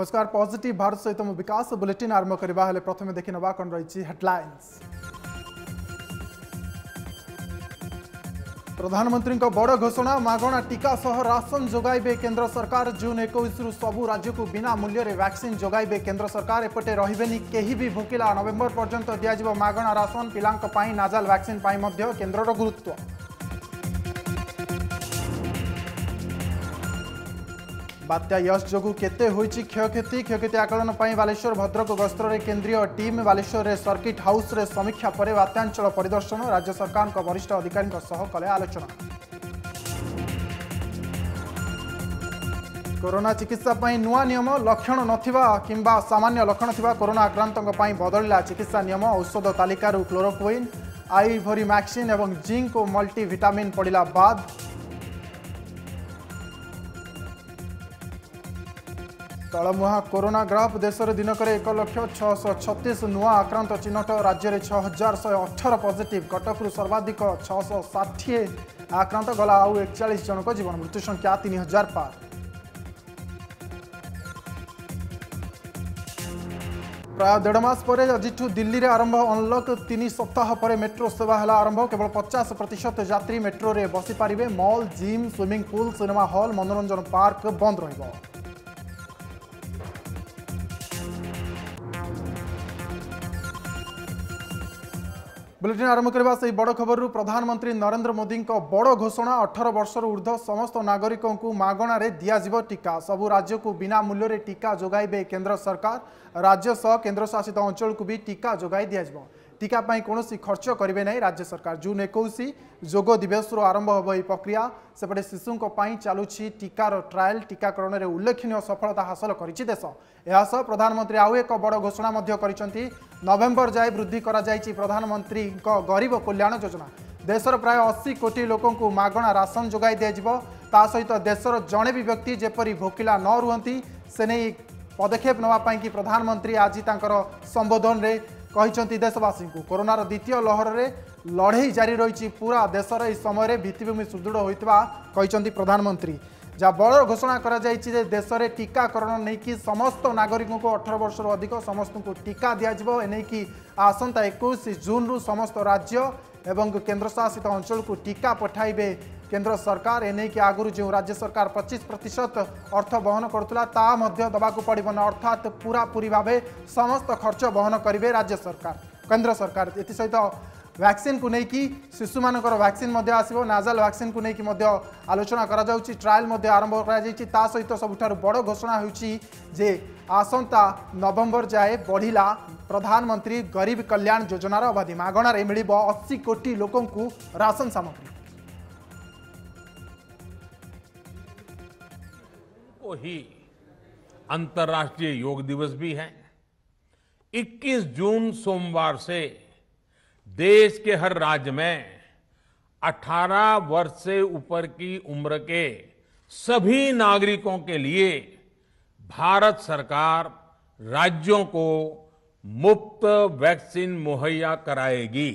नमस्कार पजिट भारत सहित मु विकास बुलेटिन आरंभ करवा प्रथम देखने कौन रही हेडलैं प्रधानमंत्री बड़ घोषणा मगणा टीका सह राशन जोगाइबे केंद्र सरकार जून एक सबू राज्य को बिना मूल्य वैक्सीन जोगाइबे केंद्र सरकार एपटे रे कहीं भी भूकिला नवेम्बर पर्यटन दिज्व मगणा राशन पिला नाजाल वैक्सीन केन्द्र गुरुत्व বাত্যা ୟଶ୍ ଯୋଗୁଁ କେତେ ହୋଇଛି କ୍ଷୟକ୍ଷତି କ୍ଷୟକ୍ଷତି ଆକଳନ ପାଇଁ ବାଲେଶ୍ୱର ଭଦ୍ରକ ଗସ୍ତରେ କେନ୍ଦ୍ରୀୟ ଟିମ୍ ବାଲେଶ୍ୱରରେ ସର୍କିଟ୍ ହାଉସ୍ରେ ସମୀକ୍ଷା ପରେ ବାତ୍ୟାଞ୍ଚଳ ପରିଦର୍ଶନ ରାଜ୍ୟ ସରକାରଙ୍କ ବରିଷ୍ଠ ଅଧିକାରୀଙ୍କ ସହ କଲେ ଆଲୋଚନା କରୋନା ଚିକିତ୍ସା ପାଇଁ ନୂଆ ନିୟମ ଲକ୍ଷଣ ନଥିବା କିମ୍ବା ସାମାନ୍ୟ ଲକ୍ଷଣ ଥିବା କରୋନା ଆକ୍ରାନ୍ତଙ୍କ ପାଇଁ ବଦଳିଲା ଚିକିତ୍ସା ନିୟମ ଔଷଧ ତାଲିକାରୁ କ୍ଲୋରୋକ୍ୱିନ୍ ଆଇଭରି ମ୍ୟାକ୍ସିନ୍ ଏବଂ ଜିଙ୍କ୍ ଓ ମଲ୍ଟିଭିଟାମିନ୍ ପଡ଼ିଲା ବାଦ୍ તળમુહા କରୋନା ગ્રાફ ଦେଶରେ ଦିନକରେ ଏକ ଲକ୍ଷ ଛଅଶହ ଛତିଶ ନୂଆ ଆକ୍ରାନ୍ତ ଚିହ୍ନଟ ରାଜ୍ୟରେ ଛଅ ହଜାର ଶହେ ଅଠର પોઝિટિଭ କଟକରୁ ସର୍ବାଧିକ ଛଅଶହ ଷାଠିଏ ଆକ୍ରାନ୍ତ ଗଲା ଆଉ ଏକଚାଳିଶ ଜଣଙ୍କ ଜୀବନ ମୃତ୍ୟୁ ସଂଖ୍ୟା ତିନି ହଜାର પાર ପ୍ରାୟ ଦେଢ଼ ମାସ ପରେ ଆଜିଠୁ ଦିଲ୍ଲୀରେ ଆରମ୍ଭ ଅନ୍ଲକ୍ ତିନି ସପ୍ତାହ ପରେ ମେଟ୍ରୋ ସେବା ହେଲା ଆରମ୍ଭ କେବଳ ପଚାଶ ପ୍ରତିଶତ ଯାତ୍ରୀ ମେଟ୍ରୋରେ ବସିପାରିବେ mall gym swimming pool cinema hall ମନୋରଞ୍ଜନ ପାର୍କ ବନ୍ଦ ରହିବ ବୁଲେଟିନ୍ ଆରମ୍ଭ କରିବା ସେହି ବଡ଼ ଖବରରୁ ପ୍ରଧାନମନ୍ତ୍ରୀ ନରେନ୍ଦ୍ର ମୋଦିଙ୍କ ବଡ଼ ଘୋଷଣା ଅଠର ବର୍ଷରୁ ଉର୍ଦ୍ଧ୍ୱ ସମସ୍ତ ନାଗରିକଙ୍କୁ ମାଗଣାରେ ଦିଆଯିବ ଟିକା ସବୁ ରାଜ୍ୟକୁ ବିନା ମୂଲ୍ୟରେ ଟିକା ଯୋଗାଇବେ କେନ୍ଦ୍ର ସରକାର ରାଜ୍ୟ ସହ କେନ୍ଦ୍ରଶାସିତ ଅଞ୍ଚଳକୁ ବି ଟିକା ଯୋଗାଇ ଦିଆଯିବ टीका कौन खर्च करेंगे ना राज्य सरकार जून एक जोग दिवस आरंभ हम यह प्रक्रिया सेपटे शिशुों चलू टीकार ट्राएल टीकाकरण में उल्लेखनीय सफलता हासिल कर यह प्रधानमंत्री आउ एक बड़ घोषणा नवेम्बर जाए वृद्धि प्रधानमंत्री गरीब कल्याण योजना देशर प्राय अशी कोटी लोकं मगणा राशन जोगाई दिज्व ता सहित देशर जड़े भी व्यक्ति जपरी भोकिला न रुंती से नहीं पदक्षेप नापी प्रधानमंत्री आज तक संबोधन में କହିଛନ୍ତି ଦେଶବାସୀଙ୍କୁ କରୋନାର ଦ୍ୱିତୀୟ ଲହରରେ ଲଢ଼େଇ ଜାରି ରହିଛି ପୁରା ଦେଶର ଏହି ସମୟରେ ଭିତ୍ତିଭୂମି ସୁଦୃଢ଼ ହୋଇଥିବା କହିଛନ୍ତି ପ୍ରଧାନମନ୍ତ୍ରୀ ଯାହା ବଳର ଘୋଷଣା କରାଯାଇଛି ଯେ ଦେଶରେ ଟିକାକରଣ ନେଇକି ସମସ୍ତ ନାଗରିକଙ୍କୁ ଅଠର ବର୍ଷରୁ ଅଧିକ ସମସ୍ତଙ୍କୁ ଟିକା ଦିଆଯିବ ଏନେଇକି ଆସନ୍ତା ଏକୋଇଶ ଜୁନ୍ରୁ ସମସ୍ତ ରାଜ୍ୟ ଏବଂ କେନ୍ଦ୍ରଶାସିତ ଅଞ୍ଚଳକୁ ଟିକା ପଠାଇବେ केन्द्र सरकार एने की आगु जो राज्य सरकार पचिश प्रतिशत अर्थ बहन करवाक पड़े ना अर्थात पूरी भाव समस्त खर्च बहन करेंगे राज्य सरकार केन्द्र सरकार एस वैक्सीन को लेकिन शिशु मानक वैक्सीन आसो नाजाल वैक्सीन को लेकिन आलोचना कराएल आरंभ कर सहित सब बड़ घोषणा हो आसंता नवंबर जाए बढ़ला प्रधानमंत्री गरीब कल्याण योजनार अवधि मागणे मिल अशी कोटी लोकं राशन सामग्री को ही अंतर्राष्ट्रीय योग दिवस भी है 21 जून सोमवार से देश के हर राज्य में 18 वर्ष से ऊपर की उम्र के सभी नागरिकों के लिए भारत सरकार राज्यों को मुफ्त वैक्सीन मुहैया कराएगी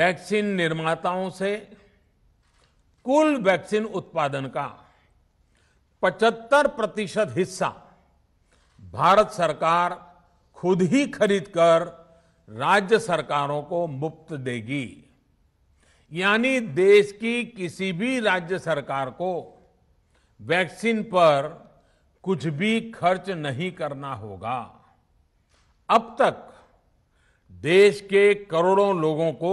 वैक्सीन निर्माताओं से कुल वैक्सीन उत्पादन का 75 प्रतिशत हिस्सा भारत सरकार खुद ही खरीदकर राज्य सरकारों को मुफ्त देगी यानी देश की किसी भी राज्य सरकार को वैक्सीन पर कुछ भी खर्च नहीं करना होगा अब तक देश के करोड़ों लोगों को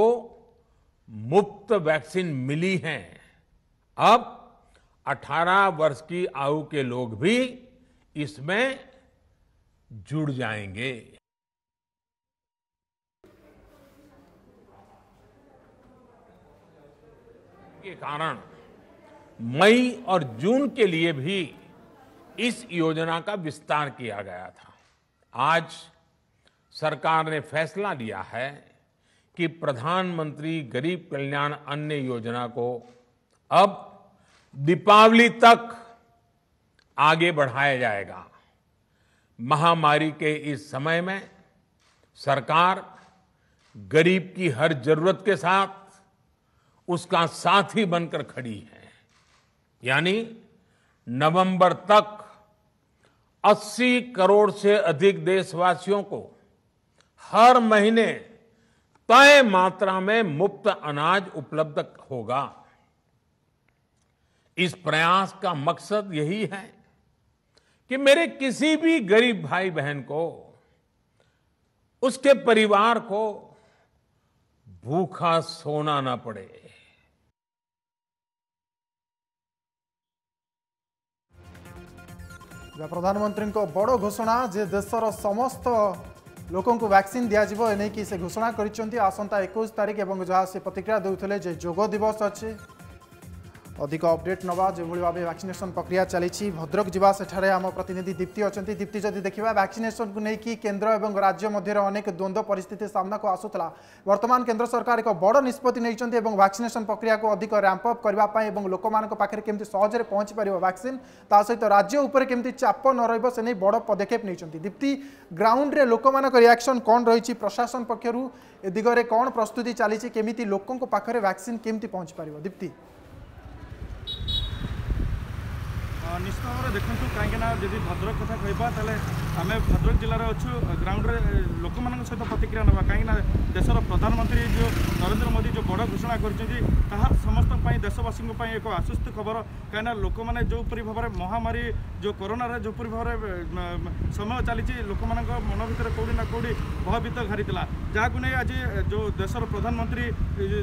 मुफ्त वैक्सीन मिली है अब 18 वर्ष की आयु के लोग भी इसमें जुड़ जाएंगे के कारण मई और जून के लिए भी इस योजना का विस्तार किया गया था आज सरकार ने फैसला लिया है कि प्रधानमंत्री गरीब कल्याण अन्य योजना को अब दीपावली तक आगे बढ़ाया जाएगा महामारी के इस समय में सरकार गरीब की हर जरूरत के साथ उसका साथी बनकर खड़ी है यानी नवंबर तक 80 करोड़ से अधिक देशवासियों को हर महीने तय मात्रा में मुफ्त अनाज उपलब्ध होगा इस प्रयास का मकसद यही है कि मेरे किसी भी गरीब भाई बहन को उसके परिवार को भूखा सोना ना पड़े प्रधानमंत्री बड़ घोषणा जे देशर समस्त लोकं वैक्सीन दिजाव एने की से घोषणा कर आसंता एक तारीख और जहाँ से प्रतिक्रिया दे जोग दिवस अच्छे অধিক অপডেট নেওয়া যেভাবে ভাবে ভ্যাকসিনেসন প্রক্রিয়া চালছি ভদ্রক যা সেঠার আমার প্রতিনিধি দীপ্তি অনেক দীপ্তি যদি দেখা ভ্যাকসিনেসন নেই কেন্দ্র এবং রাজ্য মধ্যে অনেক দ্বন্দ্ব পরিস্থিতি সামনাকু আসুলা বর্তমান কেন্দ্র সরকার এক বড় নিষ্পতি নিয়েছেন এবং ভ্যাকসিনেসন প্রক্রিয়া অধিক র্যাম্প অপ করা এবং লোক পাখে কেমি সহজে পৌঁছি পার ভ্যাকসিন তা সহিত রাজ্য উপরে কেমি চাপ ন রহব সে নিয়ে বড় পদক্ষেপ নিয়েছেন দীপ্তি গ্রাউন্ডে লোক রিয়াকশন কণ রয়েছে প্রশাসন পক্ষর এ দিগরে কণ প্রস্তুতি চালছে কেমি লোক পাখে ভ্যাকসিন কেমি পৌঁছি পার দীপ্তি ନିଶ୍ଚିତ ଭାବରେ ଦେଖନ୍ତୁ କାହିଁକିନା ଯଦି ଭଦ୍ରକ କଥା କହିବା ତାହେଲେ ଆମେ ଭଦ୍ରକ ଜିଲ୍ଲାରେ ଅଛୁ ଗ୍ରାଉଣ୍ଡରେ ଲୋକମାନଙ୍କ ସହିତ ପ୍ରତିକ୍ରିୟା ନେବା କାହିଁକିନା ଦେଶର ପ୍ରଧାନମନ୍ତ୍ରୀ ଯେଉଁ ନରେନ୍ଦ୍ର ମୋଦି ଯେଉଁ ବଡ଼ ଘୋଷଣା କରିଛନ୍ତି ତାହା ସମସ୍ତଙ୍କ ପାଇଁ ଦେଶବାସୀଙ୍କ ପାଇଁ ଏକ ଆଶ୍ୱସ୍ତି ଖବର କାହିଁକିନା ଲୋକମାନେ ଯେଉଁପରି ଭାବରେ ମହାମାରୀ ଯେଉଁ କରୋନାରେ ଯେଉଁପରି ଭାବରେ ସମୟ ଚାଲିଛି ଲୋକମାନଙ୍କ ମନ ଭିତରେ କେଉଁଠି ନା କେଉଁଠି ଭୟଭୀତ ଘାରିଥିଲା ଯାହାକୁ ନେଇ ଆଜି ଯେଉଁ ଦେଶର ପ୍ରଧାନମନ୍ତ୍ରୀ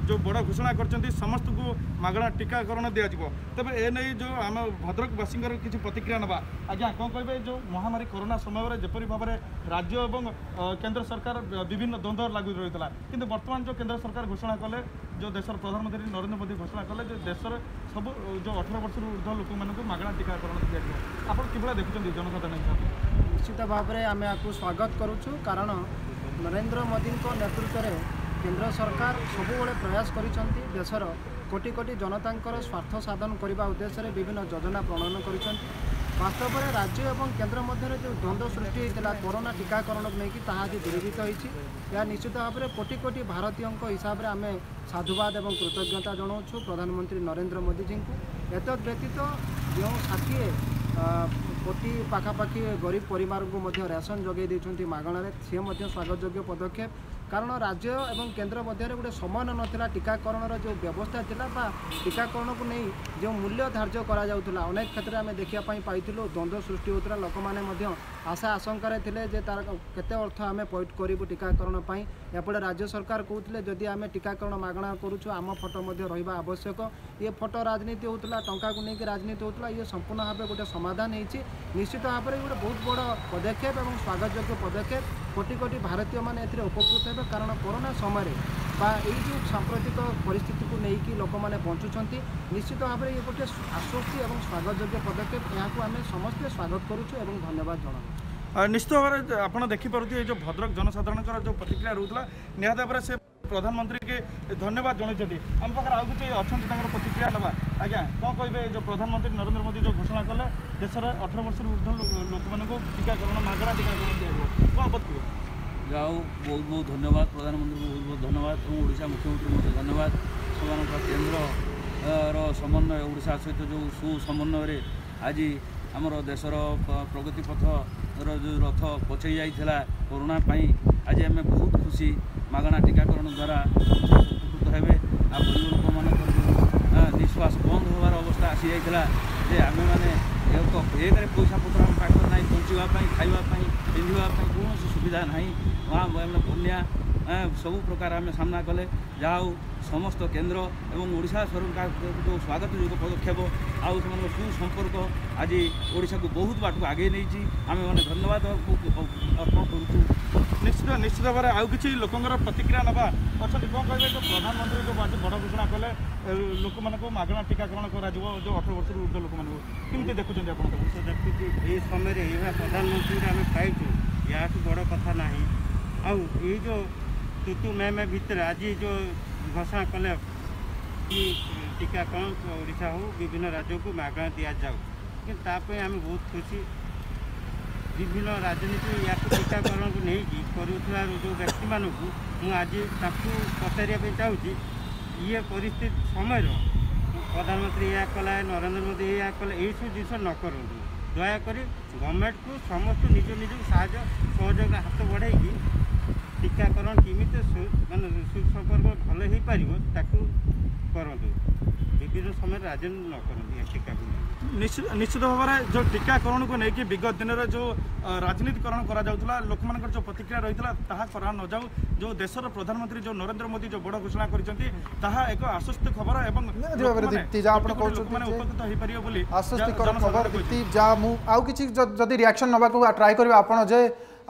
ଯେଉଁ ବଡ଼ ଘୋଷଣା କରିଛନ୍ତି ସମସ୍ତଙ୍କୁ ମାଗଣା ଟିକାକରଣ ଦିଆଯିବ ତେବେ ଏ ନେଇ ଯେଉଁ ଆମ ଭଦ୍ରକବାସୀଙ୍କ सरकार किसी प्रतिक्रिया ना आज्ञा कौन कहे जो महामारी कोरोना समय जपरी भाव में राज्य और केन्द्र सरकार विभिन्न द्वंद्व लागू रही है कि बर्तमान जो केन्द्र सरकार घोषणा कले जो देश प्रधानमंत्री नरेन्द्र मोदी घोषणा कले जो देश सब जो अठर वर्ष ऊर्ध लोक मगणा टीकाकरण दिज्व आप कि देखुं जनसाधारण हिसाब निश्चित भाव में आम आपको स्वागत करुचु कारण नरेंद्र मोदी नेतृत्व में केन्द्र सरकार सब प्रयास कर কোটি কোটি জনতাঙ্কর স্বার্থ সাধন করা উদ্দেশ্যে বিভিন্ন যোজনা প্রণয়ন করেছেন বাস্তবরে রাজ্য এবং কেন্দ্র মধ্যে যে দ্বন্দ্ব সৃষ্টি হয়েছিল করোনা টিকাকরণ নিয়ে তা আজ দূরীভূত হয়েছে এর নিশ্চিত ভাবে কোটি কোটি ভারতীয় হিসাবে আমি সাধুবাদ এবং কৃতজ্ঞতা জনাওছু প্রধানমন্ত্রী নরেন্দ্র মোদীজি এত ব্যতীত যে ষাঠিয়ে কোটি পাখাপাখি গরিব পরিবার রেসন যোগাই দিয়েছেন মাগণার সে স্বাগতযোগ্য পদক্ষেপ कारण राज्य एवं केन्द्र मध्य गोटे समान नाला टीकाकरण जो व्यवस्था थी टीकाकरण को नहीं जो मूल्य धार्य करेत्र में आम देखापी द्वंद्व सृष्टि होता लोक मैंने आशा आशंकर केत अर्थ आम पैठ करूँ टीकाकरण यापटे राज्य सरकार कहते जदि आम टीकाकरण मागणा करुचु आम फटो रहा आवश्यक ये फटो राजनीति होता टाँग राजनीति होता ये संपूर्ण भाव गोटे समाधान होती निश्चित भाव में गोटे बहुत बड़ पदक्षेप और स्वागत योग्य पदक्षेप কোটি কোটি ଭାରତୀୟ ମାନେ ଏଥିରେ ଉପକୃତ ହେବେ କାରଣ କରୋନା ସମୟରେ ବା ଏଇ ଯେଉଁ ସାମ୍ପ୍ରତିକ ପରିସ୍ଥିତିକୁ ନେଇକି ଲୋକମାନେ ବଞ୍ଚୁଛନ୍ତି ନିଶ୍ଚିତ ଭାବରେ ଇଏ ଗୋଟିଏ ଆଶ୍ୱସ୍ତି ଏବଂ ସ୍ୱାଗତଯୋଗ୍ୟ ପଦକ୍ଷେପ ଏହାକୁ ଆମେ ସମସ୍ତେ ସ୍ୱାଗତ କରୁଛୁ ଏବଂ ଧନ୍ୟବାଦ ଜଣାଉଛୁ ନିଶ୍ଚିତ ଭାବରେ ଆପଣ ଦେଖିପାରୁଥିବେ ଏ ଯେଉଁ ଭଦ୍ରକ ଜନସାଧାରଣଙ୍କର ଯେଉଁ ପ୍ରତିକ୍ରିୟା ରହୁଥିଲା ନିହାତି ଭାବରେ ସେ ପ୍ରଧାନମନ୍ତ୍ରୀକୁ ଧନ୍ୟବାଦ ଜଣାଇଛନ୍ତି ଆମ ପାଖରେ ଆଉ କିଛି ଅଛନ୍ତି ତାଙ୍କର ପ୍ରତିକ୍ରିୟା ନେବା ଆଜ୍ଞା କ'ଣ କହିବେ ଯେଉଁ ପ୍ରଧାନମନ୍ତ୍ରୀ ନରେନ୍ଦ୍ର ମୋଦି ଯେଉଁ ଘୋଷଣା କଲେ ଦେଶରେ ଅଠର ବର୍ଷରୁ ଉର୍ଦ୍ଧ ଲୋକମାନଙ୍କୁ ଟିକାକରଣ ମାଗଣା ଟିକାକରଣ ଦିଆଯିବ କ'ଣ କରିଥିବେ ଯାହା ହଉ ବହୁତ ବହୁତ ଧନ୍ୟବାଦ ପ୍ରଧାନମନ୍ତ୍ରୀଙ୍କୁ ବହୁତ ବହୁତ ଧନ୍ୟବାଦ ଏବଂ ଓଡ଼ିଶା ମୁଖ୍ୟମନ୍ତ୍ରୀ ମଧ୍ୟ ଧନ୍ୟବାଦ ସେମାନଙ୍କ କେନ୍ଦ୍ରର ସମନ୍ୱୟ ଓଡ଼ିଶା ସହିତ ଯେଉଁ ସୁସମନ୍ୱୟରେ ଆଜି ଆମର ଦେଶର ପ୍ରଗତି ପଥର ଯେଉଁ ରଥ ପଛେଇ ଯାଇଥିଲା କରୋନା ପାଇଁ ଆଜି ଆମେ ବହୁତ ଖୁସି ମାଗଣା ଟିକାକରଣ ଦ୍ୱାରା ଉପକୃତ ହେବେ ଆଉ ଗରିବ ଲୋକମାନଙ୍କର ନିଶ୍ୱାସ ବନ୍ଦ ହେବାର ଅବସ୍ଥା ଆସିଯାଇଥିଲା ଯେ ଆମେମାନେ ଏକ ଏକରେ ପଇସା ପତ୍ର ଆମ ପାଖରେ ନାହିଁ ବଞ୍ଚିବା ପାଇଁ ଖାଇବା ପାଇଁ ପିନ୍ଧିବା ପାଇଁ କୌଣସି ସୁବିଧା ନାହିଁ ଆମେ ବନ୍ୟା ସବୁ ପ୍ରକାର ଆମେ ସାମ୍ନା କଲେ ଯାହା ହଉ ସମସ୍ତ କେନ୍ଦ୍ର ଏବଂ ଓଡ଼ିଶା ସରକାରଙ୍କ ସ୍ୱାଗତଯୋଗ୍ୟ ପଦକ୍ଷେପ ଆଉ ସେମାନଙ୍କ ସୁସମ୍ପର୍କ ଆଜି ଓଡ଼ିଶାକୁ ବହୁତ ବାଟକୁ ଆଗେଇ ନେଇଛି ଆମେମାନେ ଧନ୍ୟବାଦ ଅର୍ପଣ କରୁଛୁ ନିଶ୍ଚିତ ନିଶ୍ଚିତ ଭାବରେ ଆଉ କିଛି ଲୋକଙ୍କର ପ୍ରତିକ୍ରିୟା ନେବା ଅଛନ୍ତି କ'ଣ କହିବେ ଯେଉଁ ପ୍ରଧାନମନ୍ତ୍ରୀ ଯେଉଁ ଆଜି ବଡ଼ ଘୋଷଣା କଲେ ଲୋକମାନଙ୍କୁ ମାଗଣା ଟିକାକରଣ କରାଯିବ ଯେଉଁ ଅଠର ବର୍ଷରୁ ଉର୍ଦ୍ଧ୍ୱ ଲୋକମାନଙ୍କୁ କେମିତି ଦେଖୁଛନ୍ତି ଆପଣ ଦେଖୁଛି ଏହି ସମୟରେ ଏହା ପ୍ରଧାନମନ୍ତ୍ରୀଙ୍କୁ ଆମେ ପାଇଛୁ ଏହାଠୁ ବଡ଼ କଥା ନାହିଁ ଆଉ ଏଇ ଯେଉଁ તુતુ મેમે ભીતર આજે જો ઘોષણા કલે ટીકાકરણ ઓડિશા હો વિભિન્ન રાજ્યકુ માગଣା ଦିଆଯାଉ କିନ୍ତୁ ତା ପାଇଁ ଆମେ ବହୁତ ଖୁସି ବିଭିନ୍ନ ରାଜନୀତି ୟାକୁ ଟୀକାକରଣକୁ ନେଇକି କରୁଥିବା ଯେଉଁ ବ୍ୟକ୍ତିମାନଙ୍କୁ ମୁଁ ଆଜି ତାଙ୍କୁ ପଚାରିବା ପାଇଁ ଚାହୁଁଛି ଇଏ ପରିସ୍ଥିତି ସମୟର ପ୍ରଧାନମନ୍ତ୍ରୀ ଏହା କଲା ନରେନ୍ଦ୍ର ମୋଦି ଏହା କଲେ ଏହିସବୁ ଜିନିଷ ନ କରନ୍ତୁ ଦୟାକରି ଗଭର୍ଣ୍ଣମେଣ୍ଟକୁ ସମସ୍ତେ ନିଜ ନିଜକୁ ସାହାଯ୍ୟ ସହଯୋଗ ହାତ ବଢ଼ାଇକି ଟିକାକରଣ କେମିତି ମାନେ ସୁସମ୍ପର୍କ ଭଲ ହୋଇପାରିବ ତାକୁ କରନ୍ତୁ ବିଭିନ୍ନ ସମୟରେ ରାଜନୀତି ନ କରନ୍ତି ଟିକାକୁ ନିଶ୍ଚିତ ନିଶ୍ଚିତ ଭାବରେ ଯେଉଁ ଟିକାକରଣକୁ ନେଇକି ବିଗତ ଦିନରେ ଯେଉଁ ରାଜନୀତିକରଣ କରାଯାଉଥିଲା ଲୋକମାନଙ୍କର ଯେଉଁ ପ୍ରତିକ୍ରିୟା ରହିଥିଲା ତାହା କରା ନଯାଉ ଯେଉଁ ଦେଶର ପ୍ରଧାନମନ୍ତ୍ରୀ ଯେଉଁ ନରେନ୍ଦ୍ର ମୋଦି ଯେଉଁ ବଡ଼ ଘୋଷଣା କରିଛନ୍ତି ତାହା ଏକ ଆଶ୍ୱସ୍ତି ଖବର ଏବଂ ଉପକୃତ ହେଇପାରିବ ବୋଲି ଆଶ୍ୱସ୍ତିକର ଖବର ଯାହା ମୁଁ ଆଉ କିଛି ଯଦି ରିଆକ୍ସନ୍ ନେବାକୁ ଟ୍ରାଏ କରିବେ ଆପଣ ଯେ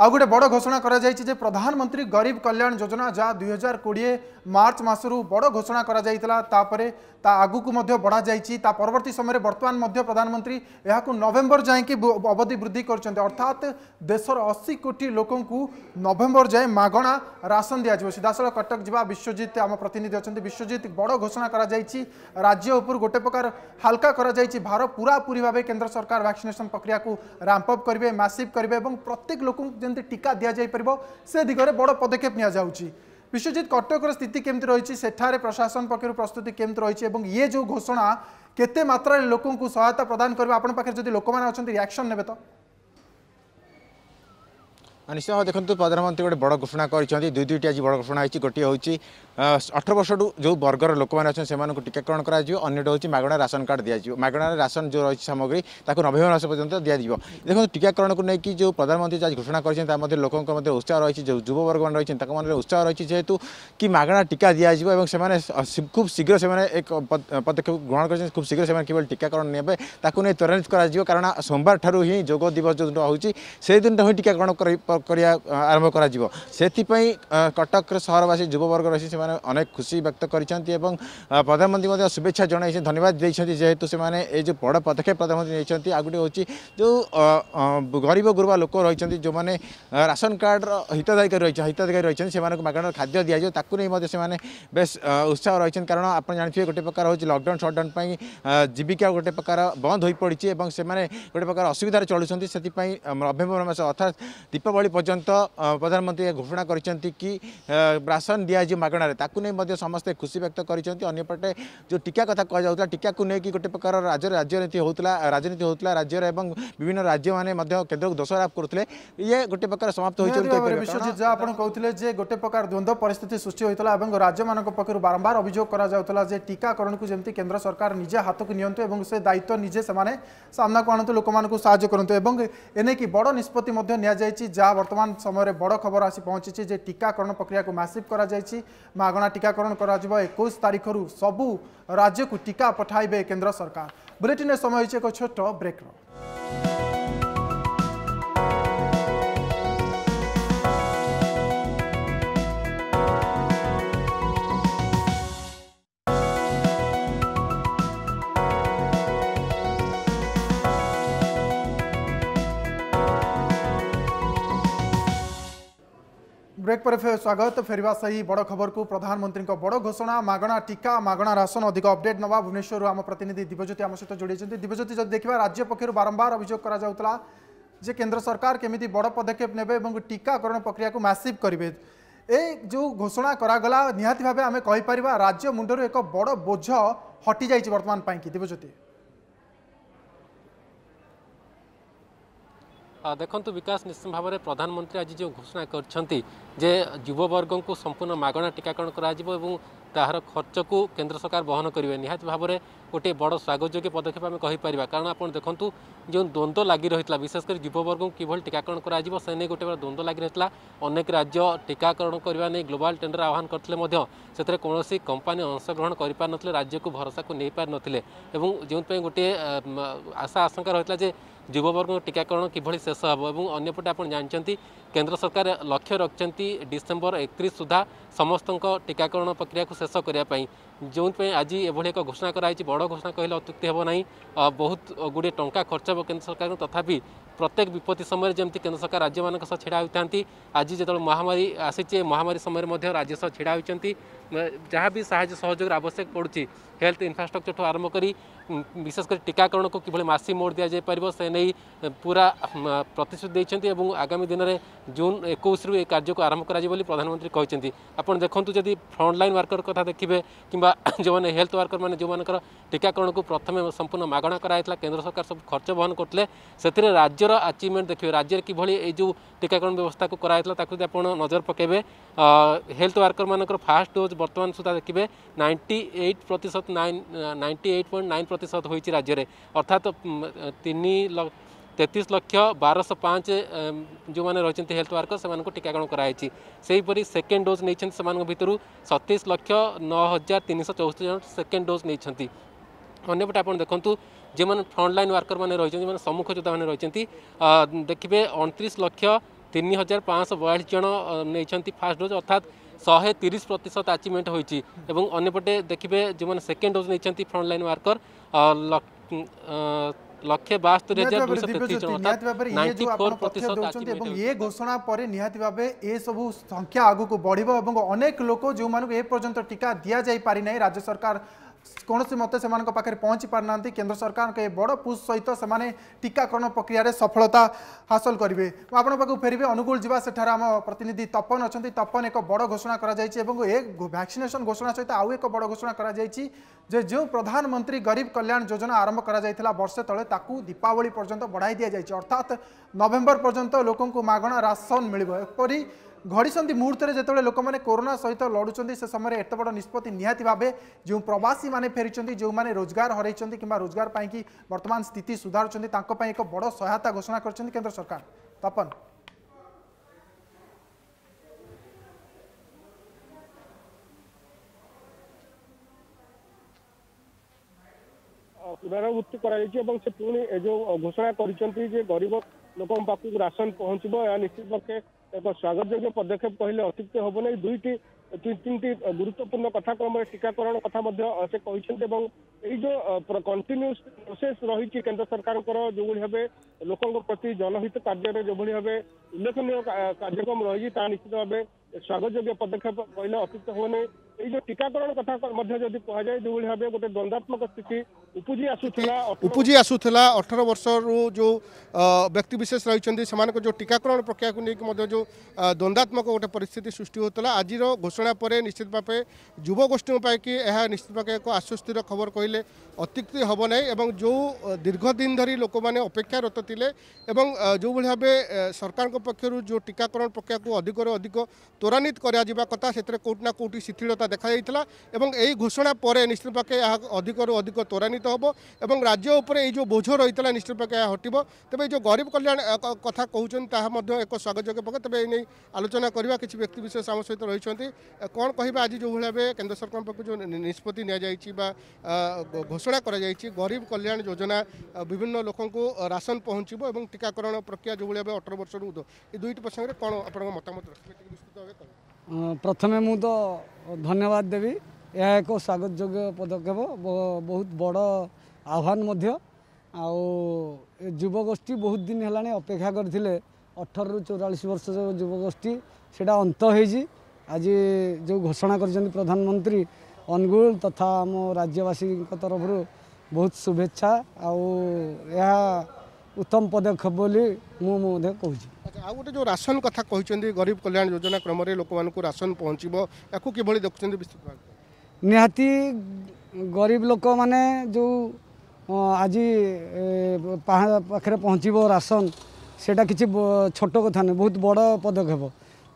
ଆଉ ଗୋଟେ ବଡ଼ ଘୋଷଣା କରାଯାଇଛି ଯେ ପ୍ରଧାନମନ୍ତ୍ରୀ ଗରିବ କଲ୍ୟାଣ ଯୋଜନା ଯାହା ଦୁଇ ହଜାର କୋଡ଼ିଏ ମାର୍ଚ୍ଚ ମାସରୁ ବଡ଼ ଘୋଷଣା କରାଯାଇଥିଲା ତାପରେ ତା ଆଗକୁ ମଧ୍ୟ ବଢ଼ାଯାଇଛି ତା ପରବର୍ତ୍ତୀ ସମୟରେ ବର୍ତ୍ତମାନ ମଧ୍ୟ ପ୍ରଧାନମନ୍ତ୍ରୀ ଏହାକୁ ନଭେମ୍ବର ଯାଇକି ଅବଧି ବୃଦ୍ଧି କରିଛନ୍ତି ଅର୍ଥାତ୍ ଦେଶର ଅଶୀ କୋଟି ଲୋକଙ୍କୁ ନଭେମ୍ବର ଯାଏଁ ମାଗଣା ରାସନ ଦିଆଯିବ ସିଧାସଳଖ କଟକ ଯିବା ବିଶ୍ୱଜିତ ଆମ ପ୍ରତିନିଧି ଅଛନ୍ତି ବିଶ୍ୱଜିତ ବଡ଼ ଘୋଷଣା କରାଯାଇଛି ରାଜ୍ୟ ଉପରୁ ଗୋଟେ ପ୍ରକାର ହାଲକା କରାଯାଇଛି ଭାର ପୁରାପୁରି ଭାବେ କେନ୍ଦ୍ର ସରକାର ଭ୍ୟାକ୍ସିନେସନ ପ୍ରକ୍ରିୟାକୁ ରାମ୍ପଅପ୍ କରିବେ ମାସିଭ୍ କରିବେ ଏବଂ ପ୍ରତ୍ୟେକ ଲୋକଙ୍କୁ কেমি টিকা দিয়া পারিব সে দিগরে বড় পদক্ষেপ নিয়া যাচ্ছে বিশ্বজিৎ কটকর স্থিতি কেমি রয়েছে সেঠারে প্রশাসন পক্ষ প্রস্তুতি কেমি রয়েছে এবং ইয়ে যে ঘোষণা কেতে মাত্রায় লোক সহায়তা প্রদান করবে আপনার পাখে যদি লোক মানে অনেক রিয়াকশন নেবে তো নিশ্চয় হ্যাঁ দেখুন প্রধানমন্ত্রী গোটে বড় ঘোষণা করেছেন দুই দুইটি আজ বড় ঘোষণা হয়েছে গোটিয়ে হচ্ছে অঠর বর্ষ যে বর্গর লোক মানে অনেক সে টিকাকরণ করা অন্যটা হচ্ছে মাগণা রাশন কার্ড দিয়া মাগণা রাশন যে রয়েছে সামগ্রী তাকে নভেম্বর মাস পর্যন্ত দিয়া দেখুন টিকাকরণকে নিয়ে যে প্রধানমন্ত্রী আজ ঘোষণা করেছেন তার মধ্যে লোক মধ্যে উৎসাহ রয়েছে যে যুববর্গ মানে রয়েছেন তার মধ্যে উৎসাহ রয়েছে যেহেতু কি মাগণা টিকা দিয়া এবং সে খুব শীঘ্র সে পদক্ষেপ গ্রহণ করেছেন খুব শীঘ্র সে কিভাবে টিকাকরণ নেবে তাকে নিয়ে ত্বরান্বিত করা কারণ সোমবার ঠার হি যোগ দিবস যেটা হচ্ছে সেই দিনটা হি টিকাকরণ କରିବା ଆରମ୍ଭ କରାଯିବ ସେଥିପାଇଁ କଟକର ସହରବାସୀ ଯୁବବର୍ଗ ରହିଛି ସେମାନେ ଅନେକ ଖୁସି ବ୍ୟକ୍ତ କରିଛନ୍ତି ଏବଂ ପ୍ରଧାନମନ୍ତ୍ରୀ ମଧ୍ୟ ଶୁଭେଚ୍ଛା ଜଣାଇଛନ୍ତି ଧନ୍ୟବାଦ ଦେଇଛନ୍ତି ଯେହେତୁ ସେମାନେ ଏ ଯେଉଁ ବଡ଼ ପଦକ୍ଷେପ ପ୍ରଧାନମନ୍ତ୍ରୀ ନେଇଛନ୍ତି ଆଉ ଗୋଟେ ହେଉଛି ଯେଉଁ ଗରିବ ଗୁରୁବା ଲୋକ ରହିଛନ୍ତି ଯେଉଁମାନେ ରାସନ କାର୍ଡ଼ର ହିତାଧିକାରୀ ରହିଛନ୍ତି ହିତାଧିକାରୀ ରହିଛନ୍ତି ସେମାନଙ୍କୁ ମାଗଣାର ଖାଦ୍ୟ ଦିଆଯିବ ତାକୁ ନେଇ ମଧ୍ୟ ସେମାନେ ବେଶ ଉତ୍ସାହ ରହିଛନ୍ତି କାରଣ ଆପଣ ଜାଣିଥିବେ ଗୋଟେ ପ୍ରକାର ହେଉଛି ଲକଡାଉନ୍ ସଟ୍ଡାଉନ୍ ପାଇଁ ଜୀବିକା ଗୋଟେ ପ୍ରକାର ବନ୍ଦ ହୋଇପଡ଼ିଛି ଏବଂ ସେମାନେ ଗୋଟେ ପ୍ରକାର ଅସୁବିଧାରେ ଚଳୁଛନ୍ତି ସେଥିପାଇଁ ନଭେମ୍ବର ମାସ ଅର୍ଥାତ୍ ଦୀପାବଳି ফেব্রুয়ারি পর্যন্ত প্রধানমন্ত্রী ঘোষণা করেছেন কি রাশন দিয়াযি মাগণার তাকে নিয়ে সমস্তে খুশি ব্যক্ত করেছেন অন্যপটে যে টিকা কথা কুযাওয়া টিকা নিয়ে গোটে প্রকার রাজ্য রাজনীতি হোলা রাজনীতি হোলা রাজ্যের এবং বিভিন্ন রাজ্য মানে কেন্দ্র দোষারোপ করুলে ইয়ে গোটে প্রকার সমাপ্ত হয়েছে বিশ্বজিৎ যা আপনার কৌলে যে গোটে প্রকার দ্বন্দ্ব পরিস্থিতি সৃষ্টি হয়েছিল এবং রাজ্য মান পক্ষ বারম্বার অভিযোগ করা যাওয়া যে টিকাকরণ কু যেমন কেন্দ্র সরকার নিজে হাতক নিয়ন্তু এবং সে দায়িত্ব নিজে সে সামনাকু আনতু লোক সাহায্য করতু এবং এনে কি বড় নিষ্পতি নিয়ে যাই যা ବର୍ତ୍ତମାନ ସମୟରେ ବଡ଼ ଖବର ଆସି ପହଞ୍ଚିଛି ଯେ ଟିକାକରଣ ପ୍ରକ୍ରିୟାକୁ ମାସିଭ୍ କରାଯାଇଛି ମାଗଣା ଟିକାକରଣ କରାଯିବ ଏକୋଇଶ ତାରିଖରୁ ସବୁ ରାଜ୍ୟକୁ ଟିକା ପଠାଇବେ କେନ୍ଦ୍ର ସରକାର ବୁଲେଟିନ୍ରେ ସମୟ ହେଇଛି ଏକ ଛୋଟ ବ୍ରେକ୍ର ବ୍ରେକ୍ ପରେ ଫେର ସ୍ୱାଗତ ଫେରିବା ସେହି ବଡ଼ ଖବରକୁ ପ୍ରଧାନମନ୍ତ୍ରୀଙ୍କ ବଡ଼ ଘୋଷଣା ମାଗଣା ଟିକା ମାଗଣା ରାସନ ଅଧିକ ଅପଡେଟ୍ ନେବା ଭୁବନେଶ୍ୱରରୁ ଆମ ପ୍ରତିନିଧି ଦିବଜ୍ୟୋତି ଆମ ସହିତ ଯୋଡ଼ିଛନ୍ତି ଦିବଜ୍ୟୋତି ଯଦି ଦେଖିବା ରାଜ୍ୟ ପକ୍ଷରୁ ବାରମ୍ବାର ଅଭିଯୋଗ କରାଯାଉଥିଲା ଯେ କେନ୍ଦ୍ର ସରକାର କେମିତି ବଡ଼ ପଦକ୍ଷେପ ନେବେ ଏବଂ ଟିକାକରଣ ପ୍ରକ୍ରିୟାକୁ ମ୍ୟାସିଭ୍ କରିବେ ଏ ଯେଉଁ ଘୋଷଣା କରାଗଲା ନିହାତି ଭାବେ ଆମେ କହିପାରିବା ରାଜ୍ୟ ମୁଣ୍ଡରୁ ଏକ ବଡ଼ ବୋଝ ହଟିଯାଇଛି ବର୍ତ୍ତମାନ ପାଇଁକି ଦିବଜ୍ୟୋତି ଦେଖନ୍ତୁ ବିକାଶ ନିଶ୍ଚିତ ଭାବରେ ପ୍ରଧାନମନ୍ତ୍ରୀ ଆଜି ଯେଉଁ ଘୋଷଣା କରିଛନ୍ତି ଯେ ଯୁବବର୍ଗଙ୍କୁ ସମ୍ପୂର୍ଣ୍ଣ ମାଗଣା ଟିକାକରଣ କରାଯିବ ଏବଂ ତାହାର ଖର୍ଚ୍ଚକୁ କେନ୍ଦ୍ର ସରକାର ବହନ କରିବେ ନିହାତି ଭାବରେ ଗୋଟିଏ ବଡ଼ ସ୍ୱାଗତଯୋଗ୍ୟ ପଦକ୍ଷେପ ଆମେ କହିପାରିବା କାରଣ ଆପଣ ଦେଖନ୍ତୁ ଯେଉଁ ଦ୍ୱନ୍ଦ୍ୱ ଲାଗି ରହିଥିଲା ବିଶେଷ କରି ଯୁବବର୍ଗଙ୍କୁ କିଭଳି ଟିକାକରଣ କରାଯିବ ସେ ନେଇ ଗୋଟେ ବେଳେ ଦ୍ୱନ୍ଦ୍ୱ ଲାଗି ରହିଥିଲା ଅନେକ ରାଜ୍ୟ ଟିକାକରଣ କରିବା ନେଇ ଗ୍ଲୋବାଲ ଟେଣ୍ଡର ଆହ୍ୱାନ କରିଥିଲେ ମଧ୍ୟ ସେଥିରେ କୌଣସି କମ୍ପାନୀ ଅଂଶଗ୍ରହଣ କରିପାରିନଥିଲେ ରାଜ୍ୟକୁ ଭରସାକୁ ନେଇପାରିନଥିଲେ ଏବଂ ଯେଉଁଥିପାଇଁ ଗୋଟିଏ ଆଶା ଆଶଙ୍କା ରହିଥିଲା ଯେ युववर्ग टीकाकरण किभली शेष हाँ अंपटे आप जानते केन्द्र सरकार लक्ष्य रखिंट डिसेम्बर एक सुधा समस्त टीकाकरण प्रक्रिया को शेष करने जो आज एभली एक घोषणा कराई बड़ घोषणा कहे अत्युक्ति हेबना बहुत गुड़े टाँचा खर्च हे केन्द्र सरकार तथापि प्रत्येक विपत्ति समय जमी केन्द्र सरकार राज्य मान सह ढा होता आज जो महामारी आसी महामारी समय राज्य सह ढा होती जहाँ भी साज सहयोग आवश्यक पड़ी हेल्थ इनफ्रास्ट्रक्चर ठूँ आरंभ कर विशेषकर टीकाकरण को किभली मसी मोड़ दि जापर से नहीं पूरा प्रतिश्रुति आगामी दिन में जून एक कार्यक्रम आरंभ हो प्रधानमंत्री कहते आप देखते जदि फ्रंटलैन वर्कर कथ देखिए किंवा ବା ଯେଉଁମାନେ ହେଲ୍ଥ ୱାର୍କର ମାନେ ଯେଉଁମାନଙ୍କର ଟିକାକରଣକୁ ପ୍ରଥମେ ସମ୍ପୂର୍ଣ୍ଣ ମାଗଣା କରାଯାଇଥିଲା କେନ୍ଦ୍ର ସରକାର ସବୁ ଖର୍ଚ୍ଚ ବହନ କରୁଥିଲେ ସେଥିରେ ରାଜ୍ୟର ଆଚିଭମେଣ୍ଟ ଦେଖିବେ ରାଜ୍ୟରେ କିଭଳି ଏଇ ଯେଉଁ ଟିକାକରଣ ବ୍ୟବସ୍ଥାକୁ କରାଯାଇଥିଲା ତାକୁ ଯଦି ଆପଣ ନଜର ପକାଇବେ ହେଲ୍ଥ ୱାର୍କରମାନଙ୍କର ଫାର୍ଷ୍ଟ ଡୋଜ୍ ବର୍ତ୍ତମାନ ସୁଦ୍ଧା ଦେଖିବେ ନାଇଣ୍ଟି ଏଇଟ୍ ପ୍ରତିଶତ nine ninety eight point nine ପ୍ରତିଶତ ହୋଇଛି ରାଜ୍ୟରେ ଅର୍ଥାତ୍ ତିନି तेतीस लक्ष बारश पाँच जो मैंने रही हेल्थ वर्कर से टीकाकरण कराईपरी सेकेंड डोज नहीं सतैश लक्ष नौ हजार तीन सौ चौस जन सेकेंड डोज नहीं अंपटे आप देखते जो मैंने फ्रंटलाइन वर्कर मैंने रही मैंने सम्मुख योद्धा मैंने रही देखिए अणतीस लक्ष तीन हजार पाँच सौ बयालीस जन नहीं फास्ट डोज अर्थात शहे तीस प्रतिशत आचिवमेंट होनेपटे देखिए जो मैंने सेकेंड डोज नहीं फ्रंटलाइन वर्कर लक्ष्य बास्तु रिजर्व दो सौ तीस चौंतीस नाइन फोर प्रतिशत आज भी एवं ये घोषणा परे निहाती वापे ये सब संख्या आगु को बढ़ी बा एवं अनेक लोगों जो मानुक ये प्रजन्त टीका दिया जाए पारी नहीं राज्य सरकार କୌଣସି ମତେ ସେମାନଙ୍କ ପାଖରେ ପହଞ୍ଚି ପାରୁନାହାନ୍ତି କେନ୍ଦ୍ର ସରକାରଙ୍କ ଏ ବଡ଼ ପୁଷ୍ ସହିତ ସେମାନେ ଟିକାକରଣ ପ୍ରକ୍ରିୟାରେ ସଫଳତା ହାସଲ କରିବେ ମୁଁ ଆପଣଙ୍କ ପାଖକୁ ଫେରିବେ ଅନୁଗୁଳ ଯିବା ସେଠାରେ ଆମ ପ୍ରତିନିଧି ତପନ ଅଛନ୍ତି ତପନ ଏକ ବଡ଼ ଘୋଷଣା କରାଯାଇଛି ଏବଂ ଏ ଭ୍ୟାକ୍ସିନେସନ୍ ଘୋଷଣା ସହିତ ଆଉ ଏକ ବଡ଼ ଘୋଷଣା କରାଯାଇଛି ଯେ ଯେଉଁ ପ୍ରଧାନମନ୍ତ୍ରୀ ଗରିବ କଲ୍ୟାଣ ଯୋଜନା ଆରମ୍ଭ କରାଯାଇଥିଲା ବର୍ଷେ ତଳେ ତାକୁ ଦୀପାବଳି ପର୍ଯ୍ୟନ୍ତ ବଢ଼ାଇ ଦିଆଯାଇଛି ଅର୍ଥାତ୍ ନଭେମ୍ବର ପର୍ଯ୍ୟନ୍ତ ଲୋକଙ୍କୁ ମାଗଣା ରାସନ ମିଳିବ ଏପରି घड़ी मुहूर्त में जिते लोक मैंने कोरोना सहित लड़ुंत से समय एत बड़ निष्पत्ति निहाती भाव जो प्रवासी मैंने फेरी जो मैंने रोजगार हर कि रोजगार पाई कि बर्तमान स्थित सुधार एक बड़ सहायता घोषणा करेंद्र सरकार तपन शुभारंभि कर जो घोषणा कर गरीब लोक राशन पहुंचब निश्चित पक्षे এবা স্বাগত যোগ্য অধ্যক্ষ पहिले অস্থিত হবলৈ দুইটি তিন তিনটি গুরুত্বপূর্ণ কথাক্রমে স্বীকৃতিকরণ কথা মধ্যে আছে কইছন্তে এবং এই যে কন্টিনিউয়াস প্রসেস রহিছি কেন্দ্র সরকারকৰ যি হবে লোকৰ প্ৰতি জনহিত কাৰ্যৰ যি হবে উল্লেখমূলক কাৰ্যprogramm ৰহি তা নিশ্চিত ভাবে স্বাগত যোগ্য অধ্যক্ষ पहिले অস্থিত হবলৈ এই যে টিকাকরণ কথাৰ মধ্য যদি কোৱা যায় দুগুণি হ'ব এটে দ্বন্দ্বাত্মক স্থিতি উপজি আছুতলা উপজি আছুতলা 18 বছৰৰ যো ব্যক্তি বিশেষ ৰৈছந்தி সমানক যো টিকাকরণ প্ৰক্ৰিয়াক লৈক মধ্য যো দ্বন্দ্বাত্মক এটে পৰিস্থিতি সৃষ্টি হ'তলা আজিৰ ঘোষণাৰ পৰে নিশ্চিতভাৱে যুৱ গোষ্ঠীৰ পই কি এহ নিশ্চিতভাৱে কো আশুস্থিৰ খবৰ ক'ইলে অতিকৃত হ'ব নাই আৰু যো দীৰ্ঘদিন ধৰি লোকমানে অপেক্ষাত ৰত তিলে আৰু যো বুলি হ'বে চৰকাৰক পক্ষৰ যো টিকাকরণ প্ৰক্ৰিয়াক অধিকৰ অধিক ত্বৰান্বিত কৰা জিব কথা সেইতৰ কোটনা কোটি শীতিল দেখাଯାଇଥିଲା ଏବଂ ଏହି ଘୋଷଣା ପରେ ନିଶ୍ଚିତ ପକ୍ଷେ ଏହା ଅଧିକରୁ ଅଧିକ ତ୍ୱରାନ୍ୱିତ ହେବ ଏବଂ ରାଜ୍ୟ ଉପରେ ଏଇ ଯେଉଁ ବୋଝ ରହିଥିଲା ନିଶ୍ଚିତ ପକ୍ଷେ ଏହା ହଟିବ ତେବେ ଏଇ ଯେଉଁ ଗରିବ କଲ୍ୟାଣ କଥା କହୁଛନ୍ତି ତାହା ମଧ୍ୟ ଏକ ସ୍ୱାଗତଯୋଗ୍ୟ ପକ୍ଷ ତେବେ ଏ ନେଇ ଆଲୋଚନା କରିବା କିଛି ବ୍ୟକ୍ତିବିଶେଷ ଆମ ସହିତ ରହିଛନ୍ତି କ'ଣ କହିବା ଆଜି ଯେଉଁଭଳି ଭାବେ କେନ୍ଦ୍ର ସରକାରଙ୍କ ପାଖକୁ ଯେଉଁ ନିଷ୍ପତ୍ତି ନିଆଯାଇଛି ବା ଘୋଷଣା କରାଯାଇଛି ଗରିବ କଲ୍ୟାଣ ଯୋଜନା ବିଭିନ୍ନ ଲୋକଙ୍କୁ ରାସନ ପହଞ୍ଚିବ ଏବଂ ଟିକାକରଣ ପ୍ରକ୍ରିୟା ଯେଉଁଭଳି ଭାବେ ଅଠର ବର୍ଷରୁ ଏ ଦୁଇଟି ପ୍ରସଙ୍ଗରେ କ'ଣ ଆପଣଙ୍କ ମତାମତ ରଖିବେ ଟିକେ ବିସ୍ତୃତ ଭାବେ କହିବେ ପ୍ରଥମେ ମୁଁ ତ ଧନ୍ୟବାଦ ଦେବି ଏହା ଏକ ସ୍ୱାଗତ ଯୋଗ୍ୟ ପଦକ୍ଷେପ ବହୁତ ବଡ଼ ଆହ୍ୱାନ ମଧ୍ୟ ଆଉ ଯୁବଗୋଷ୍ଠୀ ବହୁତ ଦିନ ହେଲାଣି ଅପେକ୍ଷା କରିଥିଲେ ଅଠରରୁ ଚଉରାଳିଶ ବର୍ଷ ଯେଉଁ ଯୁବଗୋଷ୍ଠୀ ସେଇଟା ଅନ୍ତ ହେଇଛି ଆଜି ଯେଉଁ ଘୋଷଣା କରିଛନ୍ତି ପ୍ରଧାନମନ୍ତ୍ରୀ ଅନୁଗୁଳ ତଥା ଆମ ରାଜ୍ୟବାସୀଙ୍କ ତରଫରୁ ବହୁତ ଶୁଭେଚ୍ଛା ଆଉ ଏହା ଉତ୍ତମ ପଦକ୍ଷେପ ବୋଲି ମୁଁ ମଧ୍ୟ କହୁଛି ଆଉ ଗୋଟେ ଯେଉଁ ରାସନ କଥା କହିଛନ୍ତି ଗରିବ କଲ୍ୟାଣ ଯୋଜନା କ୍ରମରେ ଲୋକମାନଙ୍କୁ ରାସନ ପହଞ୍ଚିବ ୟାକୁ କିଭଳି ଦେଖୁଛନ୍ତି ବିସ୍ତୃତ ଭାବେ ନିହାତି ଗରିବ ଲୋକମାନେ ଯେଉଁ ଆଜି ପାଖରେ ପହଞ୍ଚିବ ରାସନ ସେଇଟା କିଛି ଛୋଟ କଥା ନୁହେଁ ବହୁତ ବଡ଼ ପଦକ୍ଷେପ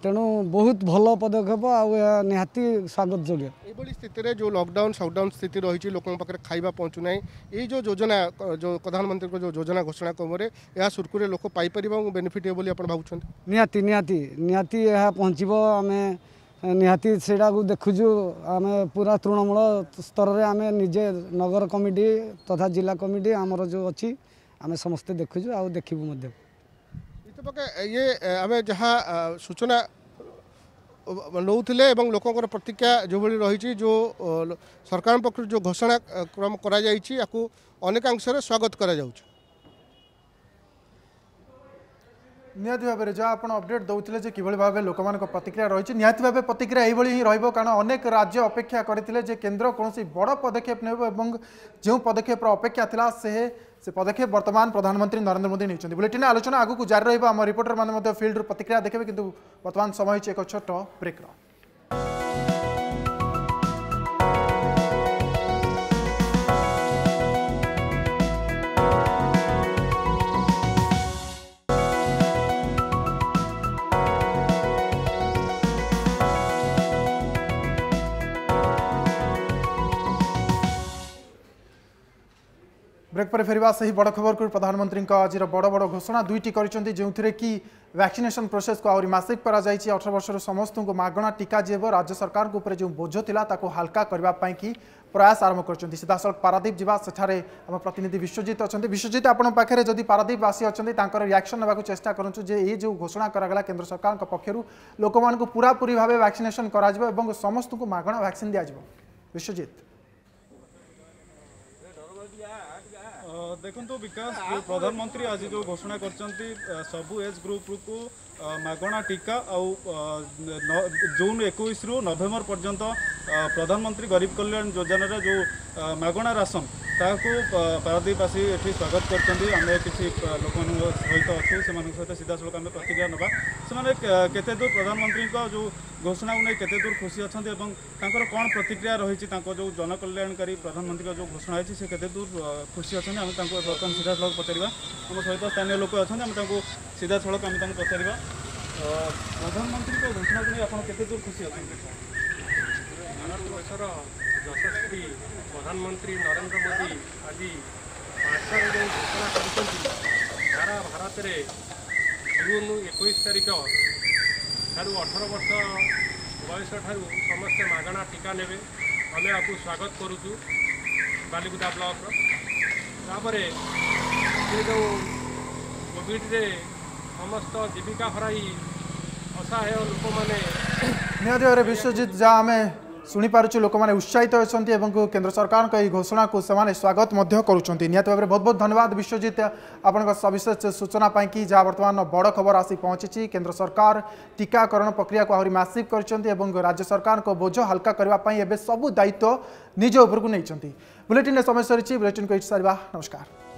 ତେଣୁ ବହୁତ ଭଲ ପଦକ୍ଷେପ ଆଉ ଏହା ନିହାତି ସ୍ୱାଗତ ଯୋଗ୍ୟ ଏଭଳି ସ୍ଥିତିରେ ଯେଉଁ ଲକଡାଉନ୍ ସଟଡାଉନ୍ ସ୍ଥିତି ରହିଛି ଲୋକଙ୍କ ପାଖରେ ଖାଇବା ପହଞ୍ଚୁନାହିଁ ଏଇ ଯେଉଁ ଯୋଜନା ଯେଉଁ ପ୍ରଧାନମନ୍ତ୍ରୀଙ୍କ ଯେଉଁ ଯୋଜନା ଘୋଷଣା କ୍ରମରେ ଏହା ସୁରୁଖୁରୁରେ ଲୋକ ପାଇପାରିବ ଏବଂ ବେନିଫିଟ୍ ହେବ ବୋଲି ଆପଣ ଭାବୁଛନ୍ତି ନିହାତି ନିହାତି ନିହାତି ଏହା ପହଞ୍ଚିବ ଆମେ ନିହାତି ସେଇଟାକୁ ଦେଖୁଛୁ ଆମେ ପୁରା ତୃଣମୂଳ ସ୍ତରରେ ଆମେ ନିଜେ ନଗର କମିଟି ତଥା ଜିଲ୍ଲା କମିଟି ଆମର ଯେଉଁ ଅଛି ଆମେ ସମସ୍ତେ ଦେଖୁଛୁ ଆଉ ଦେଖିବୁ ମଧ୍ୟ कर्तृपक्ष ये आम जहाँ सूचना नौले लोक प्रतिक्रिया जो भाई रही जो सरकार पक्ष जो घोषणा क्रम करनेकांश स्वागत कर निहत भाव में जहाँ आप अपडेट दौले कि भाव लोक प्रतिक्रिया रही निहती भाव प्रतिक्रिया यही ही रोक कारण अनेक राज्य अपेक्षा करते केन्द्र कौन बड़ पदक्षेप ने जो पदक्षेपर अपेक्षा था से ସେ ପଦକ୍ଷେପ ବର୍ତ୍ତମାନ ପ୍ରଧାନମନ୍ତ୍ରୀ ନରେନ୍ଦ୍ର ମୋଦି ନେଇଛନ୍ତି ବୁଲେଟିନ୍ ଆଲୋଚନା ଆଗକୁ ଜାରି ରହିବ ଆମ ରିପୋର୍ଟରମାନେ ମଧ୍ୟ ଫିଲ୍ଡରୁ ପ୍ରତିକ୍ରିୟା ଦେଖିବେ କିନ୍ତୁ ବର୍ତ୍ତମାନ ସମୟ ହେଉଛି ଏକ ଛୋଟ ବ୍ରେକ୍ର ব্রেক পরে ফেরা সেই বড় খবরক প্রধানমন্ত্রী আজির বড় বড় ঘোষণা দুইটি করেছেন যে কি ভ্যাকসিনেসন প্রোসেসক আহরি মাসিভ করা যাই অঠর বর্ষর সমস্ত মাগণা টিকা যাব রাজ্য সরকার উপরে যে বোঝ লা তাকে হালকা করা কি প্রয়াস আরম্ভ করছেন সিধাসলখ পারাদীপ যা সেঠারে আমার প্রতিনিধি বিশ্বজিৎ অনেক বিশ্বজিৎ আপনার পাখে যদি পারাদীপ আসি অনেক তাঁর রিয়াকশন নেওয়া চেষ্টা করছু যে এই যে ঘোষণা করা কেন্দ্র সরকার পক্ষ লোক পুরাপুরি ভাবে ভ্যাকসিনেসন করা এবং সমস্ত মাগণা ভ্যাকসিন দিয়া বিশ্বজিৎ ଦେଖନ୍ତୁ ବିକାଶ ପ୍ରଧାନମନ୍ତ୍ରୀ ଆଜି ଯେଉଁ ଘୋଷଣା କରିଛନ୍ତି ସବୁ ଏଜ୍ ଗ୍ରୁପ୍କୁ ମାଗଣା ଟିକା ଆଉ ଜୁନ୍ ଏକୋଇଶରୁ ନଭେମ୍ବର ପର୍ଯ୍ୟନ୍ତ ପ୍ରଧାନମନ୍ତ୍ରୀ ଗରିବ କଲ୍ୟାଣ ଯୋଜନାର ଯେଉଁ ମାଗଣା ରାସନ ତାହାକୁ ପାରାଦ୍ୱୀପବାସୀ ଏଠି ସ୍ୱାଗତ କରିଛନ୍ତି ଆମେ କିଛି ଲୋକମାନଙ୍କ ସହିତ ଅଛୁ ସେମାନଙ୍କ ସହିତ ସିଧାସଳଖ ଆମେ ପ୍ରତିକ୍ରିୟା ନେବା ସେମାନେ କେତେ ଦୂର ପ୍ରଧାନମନ୍ତ୍ରୀଙ୍କ ଯେଉଁ ଘୋଷଣାକୁ ନେଇ କେତେ ଦୂର ଖୁସି ଅଛନ୍ତି ଏବଂ ତାଙ୍କର କ'ଣ ପ୍ରତିକ୍ରିୟା ରହିଛି ତାଙ୍କ ଯେଉଁ ଜନକଲ୍ୟାଣକାରୀ ପ୍ରଧାନମନ୍ତ୍ରୀଙ୍କ ଯେଉଁ ଘୋଷଣା ହେଇଛି ସେ କେତେ ଦୂର ଖୁସି ଅଛନ୍ତି ଆମେ ତାଙ୍କୁ ବର୍ତ୍ତମାନ ସିଧାସଳଖ ପଚାରିବା ଆମ ସହିତ ସ୍ଥାନୀୟ ଲୋକ ଅଛନ୍ତି ଆମେ ତାଙ୍କୁ ସିଧାସଳଖ ଆମେ ତାଙ୍କୁ ପଚାରିବା ପ୍ରଧାନମନ୍ତ୍ରୀଙ୍କ ଘୋଷଣାକୁ ନେଇ ଆପଣ କେତେ ଦୂର ଖୁସି ଅଛନ୍ତି ଦେଶର ଯଶସ୍ୱୀ ପ୍ରଧାନମନ୍ତ୍ରୀ ନରେନ୍ଦ୍ର ମୋଦି ଆଜି ପାଠରେ ଯେଉଁ ଘୋଷଣା କରିଛନ୍ତି ସାରା ଭାରତରେ ଜୁନ୍ ଏକୋଇଶ ତାରିଖ ଠାରୁ ଅଠର ବର୍ଷ ବୟସ ଠାରୁ ସମସ୍ତେ ମାଗଣା ଟିକା ନେବେ ଆମେ ଆକୁ ସ୍ୱାଗତ କରୁଛୁ ବାଲିକୁଦା ବ୍ଲକର ତାପରେ ସେ ଯେଉଁ କୋଭିଡ଼ରେ समस्त जीविका हरई असहाय लोक मैंने विश्वजित जहाँ आम शुपु लोक मैंने उत्साहित अच्छा केन्द्र सरकार के घोषणा को सेने स्वागत करहत बहुत बहुत धन्यवाद विश्वजित आपण सविशेष सूचना पाई जहाँ बर्तमान बड़ खबर आसी पहुँची केन्द्र सरकार टीकाकरण प्रक्रिया को आहरी मैसिव कर राज्य सरकार को बोझ हाल्का करने सब दायित्व निज उपरकू नहीं बुलेटिन समय सर बुलेटिन को सर नमस्कार